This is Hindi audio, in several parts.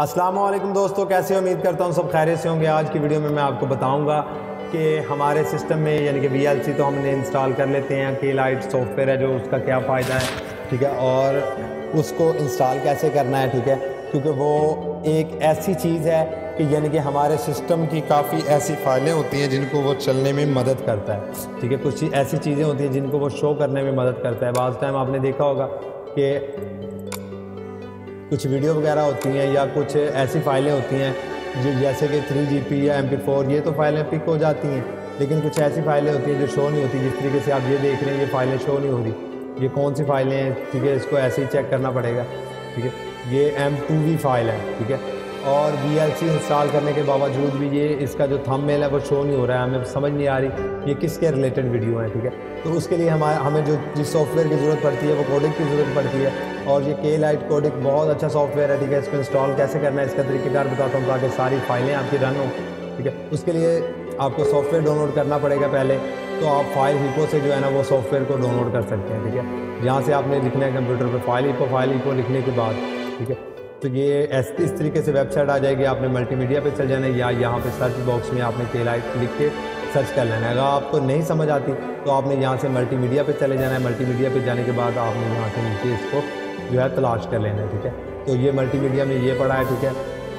वालेकुम दोस्तों, कैसे उम्मीद करता हूँ सब खैरियत से होंगे। आज की वीडियो में मैं आपको बताऊँगा कि हमारे सिस्टम में, यानी कि वीएलसी तो हमने इंस्टॉल कर लेते हैं, के लाइट सॉफ्टवेयर है जो उसका क्या फ़ायदा है, ठीक है? और उसको इंस्टॉल कैसे करना है, ठीक है? क्योंकि वो एक ऐसी चीज़ है कि यानी कि हमारे सिस्टम की काफ़ी ऐसी फाइलें होती हैं जिनको वो चलने में मदद करता है, ठीक है? कुछ ऐसी चीज़ें होती हैं जिनको वो शो करने में मदद करता है। बाज़ टाइम आपने देखा होगा कि कुछ वीडियो वगैरह होती हैं या कुछ ऐसी फाइलें होती हैं जैसे कि थ्री जी या एम ये तो फाइलें पिक हो जाती हैं, लेकिन कुछ ऐसी फाइलें होती हैं जो शो नहीं होती, जिस तरीके से आप ये देख रहे हैं, ये फाइलें शो नहीं हो रही। ये कौन सी फाइलें हैं? ठीक है, इसको ऐसे ही चेक करना पड़ेगा, ठीक है? ये एम टू वी फ़ाइल है, ठीक है? और सी इंस्टॉल करने के बावजूद भी ये इसका जो थम मेल है, वो शो नहीं हो रहा है। हमें समझ नहीं आ रही ये किसके रिलेटेड वीडियो है, ठीक है? तो उसके लिए हमारे, हमें जो, जिस सॉफ्टवेयर की ज़रूरत पड़ती है, वो कोडिंग की ज़रूरत पड़ती है। और ये के लाइट कोडिंग बहुत अच्छा सॉफ्टवेयर है, ठीक है? इसको इंस्टॉल कैसे करना है, इसका तरीकेकार बताता हूँ, ताकि सारी फाइलें आपकी रन हो, ठीक है? उसके लिए आपको सॉफ्टवेयर डाउनलोड करना पड़ेगा पहले तो आप फ़ाइल हिपो से जो है ना, वो सॉफ्टवेयर को डाउनलोड कर सकते हैं, ठीक है? यहाँ से आपने लिखना है कंप्यूटर पर फ़ाइल हिपो फ़ाइल हिपो लिखने के बाद, ठीक है? तो ये इस तरीके से वेबसाइट आ जाएगी, आपने मल्टीमीडिया पे चल जाना है या यहाँ पे सर्च बॉक्स में आपने के लाइट लिख के सर्च कर लेना है। अगर आपको नहीं समझ आती तो आपने यहाँ से मल्टीमीडिया पे चले जाना है। मल्टीमीडिया पे जाने के बाद आपने यहाँ से नीचे इसको जो है तलाश कर लेना है, ठीक है? तो ये मल्टीमीडिया में ये पढ़ा है, ठीक है?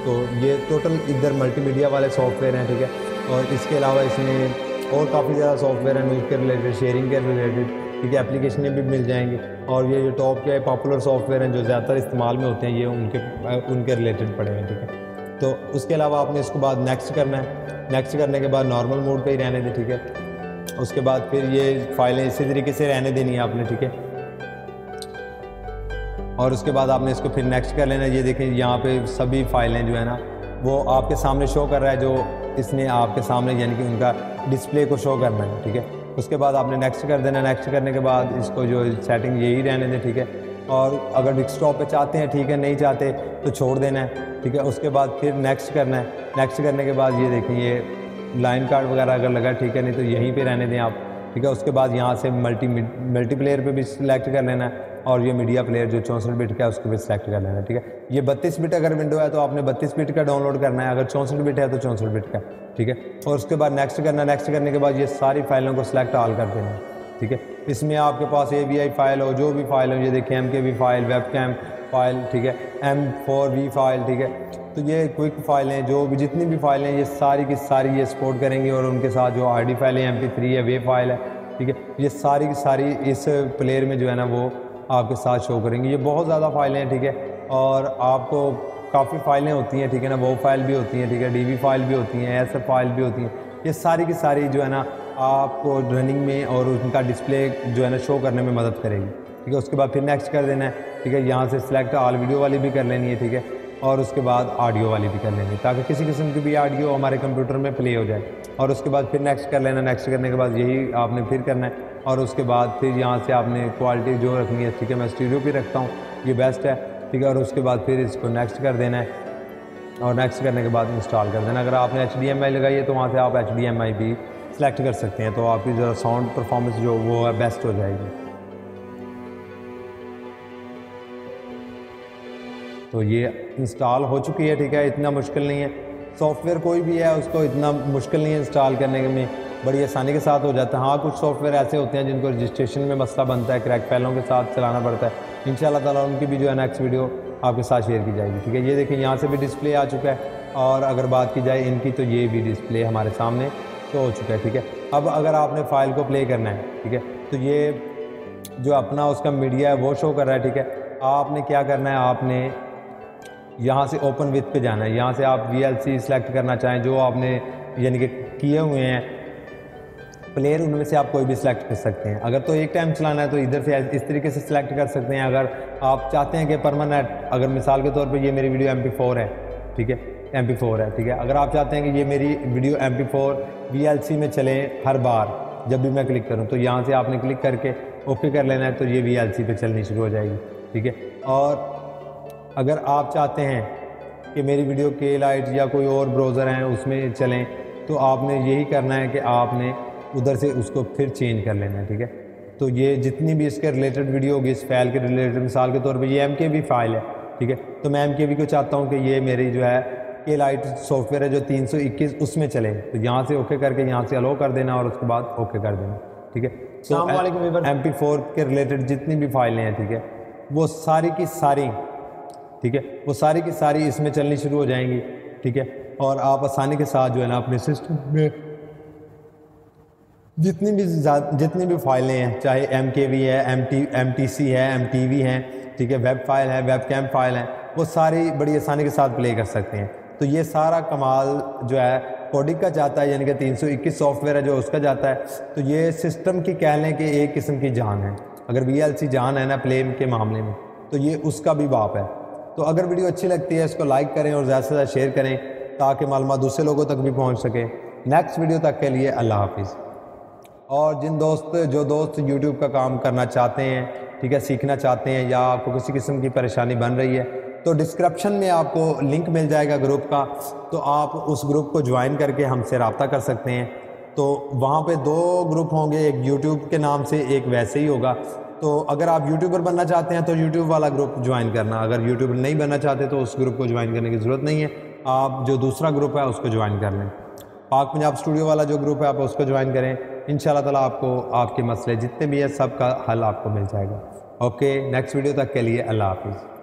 तो ये टोटल इधर मल्टीमीडिया वाले सॉफ्टवेयर हैं, ठीक है? और इसके अलावा इसमें और काफ़ी ज़्यादा सॉफ्टवेयर हैं न्यूज़ के रिलेटेड शेयरिंग के रिलेटेड है एप्लीकेशनें भी मिल जाएँगी। और ये जो टॉप के पॉपुलर सॉफ्टवेयर हैं, जो ज़्यादातर इस्तेमाल में होते हैं, ये उनके उनके रिलेटेड पड़े हैं, ठीक है? तो उसके अलावा आपने इसको बाद नेक्स्ट करना है। नेक्स्ट करने के बाद नॉर्मल मोड पे ही रहने दें, ठीक है? उसके बाद फिर ये फाइलें इसी तरीके से रहने देनी है आपने, ठीक है? और उसके बाद आपने इसको फिर नेक्स्ट कर लेना ये देखें, यहाँ पे सभी फाइलें जो है ना, वो आपके सामने शो कर रहा है, जो इसने आपके सामने, यानी कि उनका डिस्प्ले को शो करना है, ठीक है? उसके बाद आपने नेक्स्ट कर देना नेक्स्ट करने के बाद इसको जो सेटिंग यही रहने दें, ठीक है? और अगर डिस्कटॉप पे चाहते हैं, ठीक है, नहीं चाहते तो छोड़ देना है, ठीक है? उसके बाद फिर नेक्स्ट करना है। नेक्स्ट करने के बाद ये देखें, ये लाइन कार्ड वगैरह अगर लगा, ठीक है, नहीं तो यहीं पे रहने दें आप, ठीक है? उसके बाद यहाँ से मल्टी मल्टीप्लेयर पे भी सिलेक्ट कर लेना है। और ये मीडिया प्लेयर जो चौंसठ बिट का है, उसको भी सिलेक्ट कर लेना है ठीक है? ये बत्तीस बिट अगर विंडो है तो आपने बत्तीस बिट का डाउनलोड करना है। अगर चौंसठ बिट है तो चौंसठ बिट का, ठीक है? और उसके बाद नेक्स्ट करना नेक्स्ट करने के बाद ये सारी फाइलों को सिलेक्ट ऑल कर देना, ठीक है? इसमें आपके पास ए वी आई फ़ाइल हो, जो भी फ़ाइल हो, ये देखिए M K V file web cam file ठीक है? एम फोर वी फ़ाइल ठीक है? तो ये क्विक फाइलें जो भी जितनी भी फाइलें ये सारी की सारी ये सपोर्ट करेंगी, और उनके साथ जो आई डी फाइलें एम पी थ्री है वे फ़ाइल है, ठीक है? ये सारी की सारी इस प्लेयर में जो है ना, वो आपके साथ शो करेंगे। ये बहुत ज़्यादा फाइलें हैं, ठीक है? और आपको काफ़ी फाइलें होती हैं, ठीक है ना? वो फ़ाइल भी होती हैं, ठीक है? डीवी फ़ाइल भी होती हैं एस फ़ाइल भी होती हैं। ये सारी की सारी जो है ना, आपको रनिंग में और उनका डिस्प्ले जो है ना शो करने में मदद करेगी। ठीक है, उसके बाद फिर नेक्स्ट कर देना है। ठीक है, यहाँ से सिलेक्ट ऑल वीडियो वाली भी कर लेनी है, ठीक है? और उसके बाद ऑडियो वाली भी कर लेनी ताकि किसी किस्म की भी ऑडियो हमारे कंप्यूटर में प्ले हो जाए। और उसके बाद फिर नेक्स्ट कर लेना नेक्स्ट करने के बाद यही आपने फिर करना है। और उसके बाद फिर यहाँ से आपने क्वालिटी जो रखनी है ठीक है मैं स्टूडियो भी रखता हूँ, ये बेस्ट है, ठीक है? और उसके बाद फिर इसको नेक्स्ट कर देना है। और नेक्स्ट करने के बाद इंस्टॉल कर देना अगर आपने आई लगाई है तो वहाँ से आप आई भी सिलेक्ट कर सकते हैं तो आपकी जो साउंड परफॉर्मेंस जो, वो है बेस्ट हो जाएगी। तो ये इंस्टॉल हो चुकी है, ठीक है? इतना मुश्किल नहीं है। सॉफ्टवेयर कोई भी है, उसको इतना मुश्किल नहीं है इंस्टॉल करने में। बड़ी आसानी के साथ हो जाता है। हाँ कुछ सॉफ्टवेयर ऐसे होते हैं जिनको रजिस्ट्रेशन में मसला बनता है क्रैक फैलों के साथ चलाना पड़ता है। इन ताला उनकी भी जो है नेक्स्ट वीडियो आपके साथ शेयर की जाएगी, ठीक है? ये देखिए, यहाँ से भी डिस्प्ले आ चुका है और अगर बात की जाए इनकी तो ये भी डिस्प्ले हमारे सामने शो हो चुका है, ठीक है? अब अगर आपने फ़ाइल को प्ले करना है, ठीक है? तो ये जो अपना उसका मीडिया है, वो शो कर रहा है, ठीक है? आपने क्या करना है? आपने यहाँ से ओपन विथ पे जाना है। यहाँ से आप वी एल सी सेलेक्ट करना चाहें, जो आपने यानी कि किए हुए हैं प्लेयर उनमें से आप कोई भी सिलेक्ट कर सकते हैं। अगर तो एक टाइम चलाना है तो इधर से इस तरीके से सिलेक्ट कर सकते हैं। अगर आप चाहते हैं कि परमानेंट अगर मिसाल के तौर पर ये मेरी वीडियो एम है, ठीक है? एम है, ठीक है? अगर आप चाहते हैं कि ये मेरी वीडियो एम पी फोर में चले हर बार, जब भी मैं क्लिक करूँ तो यहाँ से आपने क्लिक करके ओके कर लेना है तो ये वी एल पे चलनी शुरू हो जाएगी, ठीक है? और अगर आप चाहते हैं कि मेरी वीडियो के लाइट या कोई और ब्राउज़र हैं उसमें चलें तो आपने यही करना है कि आपने उधर से उसको फिर चेंज कर लेना है ठीक है? तो ये जितनी भी इसके रिलेटेड वीडियो होगी इस फ़ाइल के रिलेटेड मिसाल के तौर पे ये एम के भी फ़ाइल है ठीक है? तो मैं एम के वी को चाहता हूँ कि ये मेरी जो है के लाइट सॉफ्टवेयर है जो 321 उसमें चले। तो यहाँ से ओके करके यहाँ से अलो कर देना और उसके बाद ओके कर देना ठीक है? तो एम पी फोर के रिलेटेड जितनी भी फाइलें हैं ठीक है? वो सारी की सारी ठीक है? वो सारी की सारी इसमें चलनी शुरू हो जाएँगी, ठीक है? और आप आसानी के साथ जो है ना अपने सिस्टम में जितनी भी जितनी भी फाइलें हैं, चाहे एम के वी है M T M T C है एम टी वी है, ठीक है? वेब फ़ाइल है वेब कैम फ़ाइल है, वो सारी बड़ी आसानी के साथ प्ले कर सकते हैं। तो ये सारा कमाल जो है कोडिक का जाता है, यानी कि 321 सॉफ्टवेयर है जो उसका जाता है। तो ये सिस्टम की कह लें कि एक किस्म की जान है। अगर VLC जान है ना प्ले के मामले में तो ये उसका भी बाप है। तो अगर वीडियो अच्छी लगती है, इसको लाइक करें और ज़्यादा से ज़्यादा शेयर करें ताकि मालूम दूसरे लोगों तक भी पहुँच सके। नेक्स्ट वीडियो तक के लिए अल्लाह हाफिज़। और जिन दोस्त, जो दोस्त यूट्यूब का काम करना चाहते हैं, ठीक है, सीखना चाहते हैं या आपको किसी किस्म की परेशानी बन रही है तो डिस्क्रिप्शन में आपको लिंक मिल जाएगा ग्रुप का। तो आप उस ग्रुप को ज्वाइन करके हमसे रबता कर सकते हैं। तो वहाँ पे दो ग्रुप होंगे, एक यूट्यूब के नाम से, एक वैसे ही होगा। तो अगर आप यूट्यूबर बनना चाहते हैं तो यूट्यूब वाला ग्रुप ज्वाइन करना। अगर यूट्यूबर नहीं बनना चाहते तो उस ग्रुप को ज्वाइन करने की ज़रूरत नहीं है। आप जो दूसरा ग्रुप है, उसको ज्वाइन कर लें। पाक पंजाब स्टूडियो वाला जो ग्रुप है, आप उसको ज्वाइन करें। इन ताला आपको आपके मसले जितने भी हैं सब का हल आपको मिल जाएगा। ओके नेक्स्ट वीडियो तक के लिए अल्लाह हाफिज़।